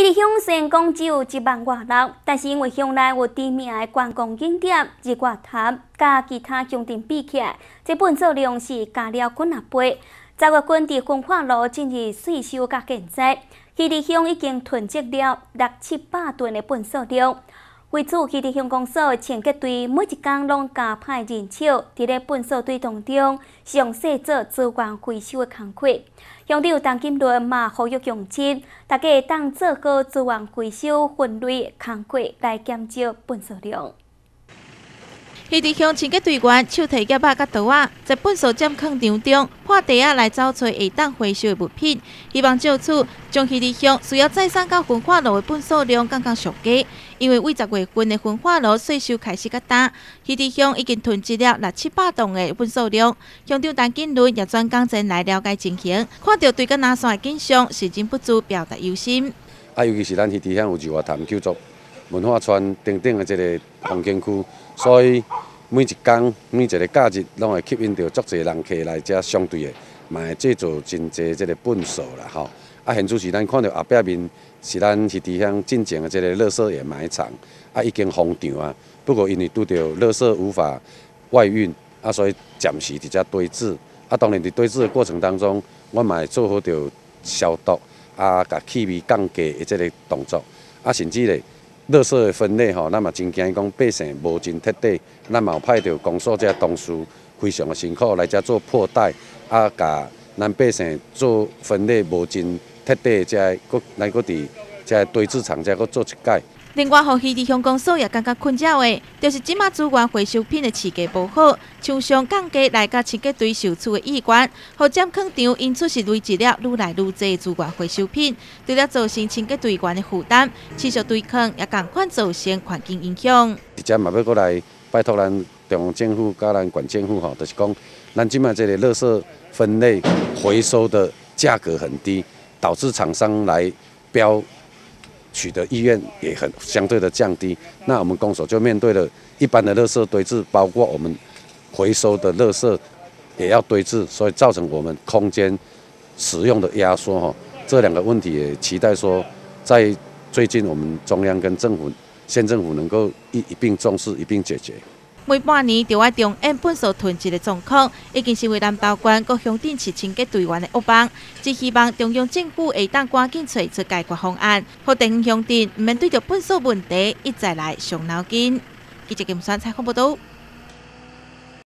伊伫乡虽然讲只有一万外人，但是因为乡内有知名的观光景点日月潭，甲其他乡镇比起来，这本数量是加了几啊倍。十月份伫分化路进入税收甲建设，伊伫乡已经囤积了六七百吨的本数量。为此，基地乡公所清洁队每一天拢加派人手，伫咧粪扫堆当中详细做资源回收的工作。乡里有陈金伦嘛呼吁乡亲，大家当做好资源回收分类工作，来减少粪扫量。基地乡清洁队员手提夹仔甲刀仔，在粪扫站坑场中破地啊，来找出会当回收的物品，希望就此将基地乡需要再送到焚化炉的粪扫量降降上低。因为为十月份的焚化炉税收开始较大，基地乡已经囤积了六七百吨的粪扫量。乡长陈金伦也专工前来了解情形，看到对个拿山的景象，是真不足，表达忧心。啊，尤其是咱基地乡有日月潭、九族、文化村等等的这个风景区，所以。每一天、每一个假日，拢会吸引到足侪人客来遮，相对的，嘛会制造真侪这个粪扫啦，吼。啊，现在是咱看到后壁面是咱是伫乡进前的即个垃圾掩埋场，啊，已经封场啊。不过因为拄到垃圾无法外运，啊，所以暂时伫遮堆置。啊，当然伫堆置的过程当中，我嘛会做好着消毒，啊，甲气味降低的即个动作，啊，甚至咧。垃圾的分类吼，咱嘛真惊讲百姓无真彻底，咱嘛有派着公所这同事非常的辛苦来遮做破袋，啊，甲咱百姓做分类无真彻底，遮搁来搁伫遮堆置场遮搁做一届。另外，互基地乡公所也感觉困扰的，就是即马资源回收品的市价无好，厂商降价来甲清洁队收处的意愿，互占坑场因此是累积了愈来愈侪资源回收品，对了造成清洁队员的负担，持续对抗也共款造成环境影响。直接嘛要过来拜托咱中央政府、甲咱县政府吼，就是讲咱即马这个垃圾分类回收的价格很低，导致厂商来标。取得意愿也很相对的降低，那我们公所就面对了一般的垃圾堆置，包括我们回收的垃圾也要堆置，所以造成我们空间使用的压缩哈。这两个问题也期待说，在最近我们中央跟政府、县政府能够一一并重视、一并解决。每半年就要中央本所囤积的状况，已经成为南投县各乡镇市清洁队员的噩梦。只希望中央政府会当赶紧找出解决方案，好等乡镇面对着本所问题一再来伤脑筋。记者金山采访报道。